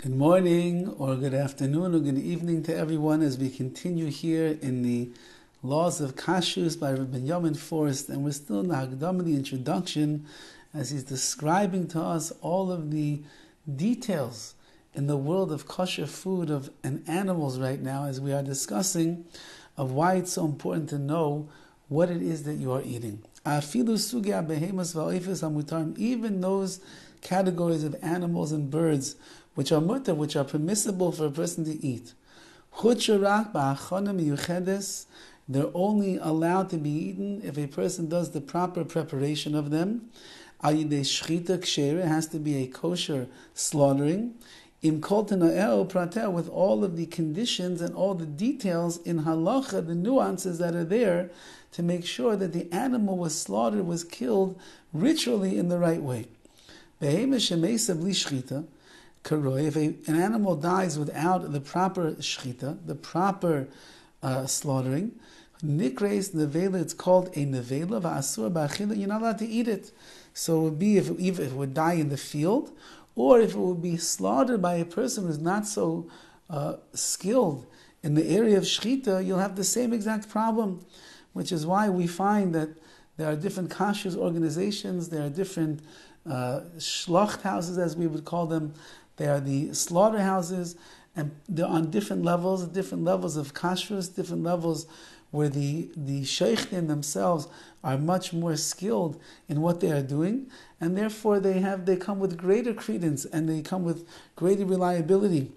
Good morning, or good afternoon, or good evening to everyone as we continue here in the Laws of Kashrus by Rabbi Binyomin Forst, and we're still in the Hakdama, the introduction, as he's describing to us all of the details in the world of kosher food of and animals right now, as we are discussing of why it's so important to know what it is that you are eating. Even those categories of animals and birds which are mutar, which are permissible for a person to eat. They're only allowed to be eaten if a person does the proper preparation of them. It has to be a kosher slaughtering. Im with all of the conditions and all the details in halacha, the nuances that are there to make sure that the animal was slaughtered, was killed ritually in the right way. If a, an animal dies without the proper shechita, the proper uh, slaughtering, nikres nevela, it's called a nevela, va'asur ba'achila, you're not allowed to eat it. So it would be if it, if it would die in the field, or if it would be slaughtered by a person who's not so uh, skilled in the area of shechita, you'll have the same exact problem, which is why we find that there are different kashrus organizations, there are different uh, houses, as we would call them, they are the slaughterhouses, and they're on different levels, different levels of kashrus, different levels where the, the shochtim themselves are much more skilled in what they are doing, and therefore they have they come with greater credence and they come with greater reliability.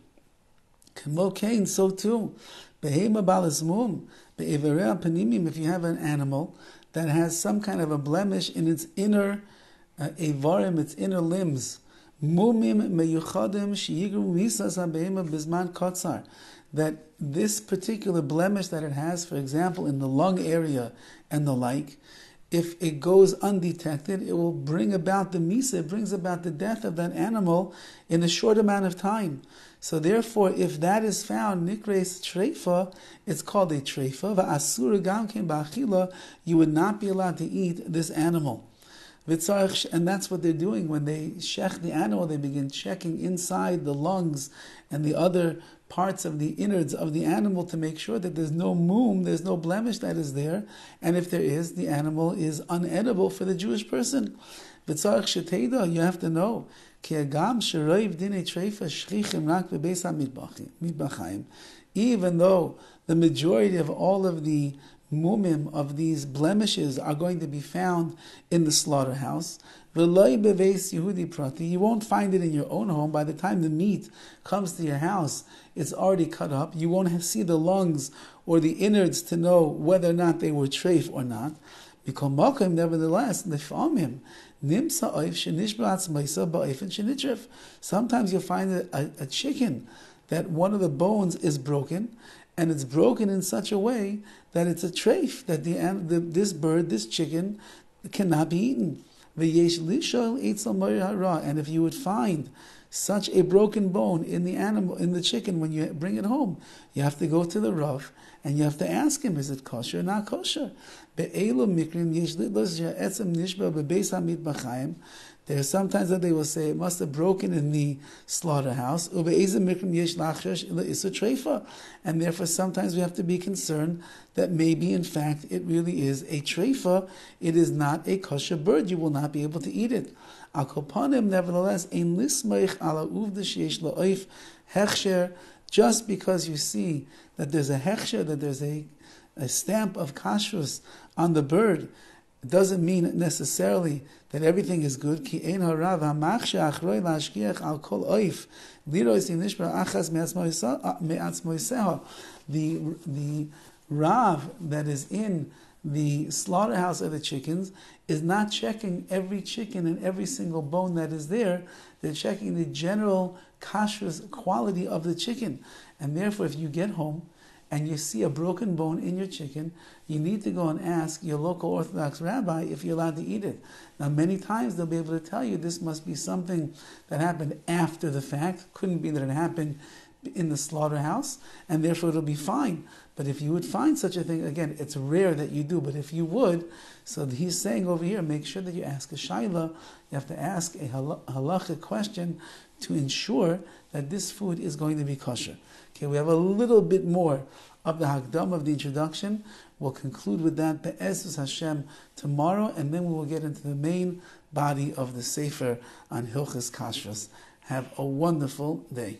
Kamokain, so too. Behema balasmum, panimim, if you have an animal that has some kind of a blemish in its inner uh, its inner limbs, That this particular blemish that it has, for example, in the lung area and the like, if it goes undetected, it will bring about the misa, it brings about the death of that animal in a short amount of time. So therefore, if that is found, nikres treifa, it's called a treifa, va'asura ba'achila, you would not be allowed to eat this animal. And that's what they're doing when they shech the animal. They begin checking inside the lungs and the other parts of the innards of the animal to make sure that there's no moom, there's no blemish that is there. And if there is, the animal is unedible for the Jewish person. You have to know. Even though the majority of all of the mumim of these blemishes are going to be found in the slaughterhouse. Yehudi prati. You won't find it in your own home. By the time the meat comes to your house, it's already cut up. You won't see the lungs or the innards to know whether or not they were treif or not. Because nevertheless, Sometimes you'll find a, a chicken that one of the bones is broken, and it's broken in such a way that it's a treif, that the, the, this bird, this chicken, cannot be eaten. And if you would find such a broken bone in the animal, in the chicken, when you bring it home, you have to go to the Rav and you have to ask him, is it kosher or not kosher? Sometimes that they will say it must have broken in the slaughterhouse. And therefore, sometimes we have to be concerned that maybe, in fact, it really is a treifa. It is not a kosher bird. You will not be able to eat it. Nevertheless, just because you see that there's a hechsher, that there's a, a stamp of kashrus on the bird, it doesn't mean necessarily that everything is good. The the rav that is in the slaughterhouse of the chickens is not checking every chicken and every single bone that is there. They're checking the general kashrus quality of the chicken, and therefore, if you get home and you see a broken bone in your chicken, you need to go and ask your local Orthodox rabbi if you're allowed to eat it. Now, many times they'll be able to tell you this must be something that happened after the fact. Couldn't be that it happened in the slaughterhouse, and therefore it'll be fine. But if you would find such a thing, again, it's rare that you do, but if you would, so he's saying over here, make sure that you ask a shaila, you have to ask a halachic question to ensure that this food is going to be kosher. Okay, we have a little bit more of the Hakdama of the introduction. We'll conclude with that Be'ezras Hashem tomorrow, and then we will get into the main body of the Sefer on Hilchas Kashrus. Have a wonderful day.